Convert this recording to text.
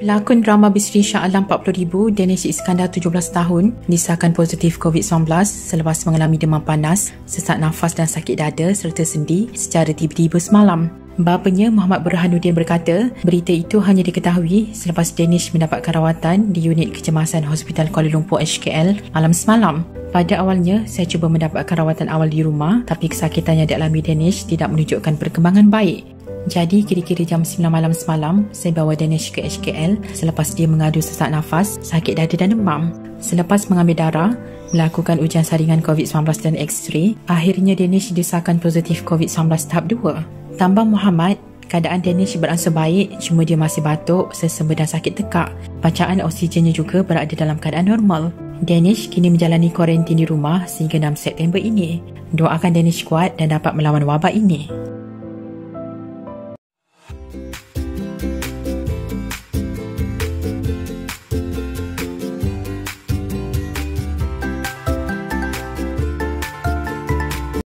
Pelakon drama Bisri Shah Alam 40,000, Danish Iskandar 17 tahun, disahkan positif COVID-19 selepas mengalami demam panas, sesak nafas dan sakit dada serta sendi secara tiba-tiba semalam. Bapanya Muhammad Burhanuddin berkata, berita itu hanya diketahui selepas Danish mendapatkan rawatan di unit kecemasan Hospital Kuala Lumpur HKL malam semalam. Pada awalnya, saya cuba mendapatkan rawatan awal di rumah tapi kesakitan yang dialami Danish tidak menunjukkan perkembangan baik. Jadi kira-kira jam 9 malam semalam, saya bawa Danish ke HKL selepas dia mengadu sesak nafas, sakit dada dan demam. Selepas mengambil darah, melakukan ujian saringan COVID-19 dan X-ray, akhirnya Danish disahkan positif COVID-19 tahap 2. Tambah Muhammad, keadaan Danish beransur baik cuma dia masih batuk, sesama dan sakit tekak. Bacaan oksigennya juga berada dalam keadaan normal. Danish kini menjalani kuarantin di rumah sehingga 6 September ini. Doakan Danish kuat dan dapat melawan wabak ini.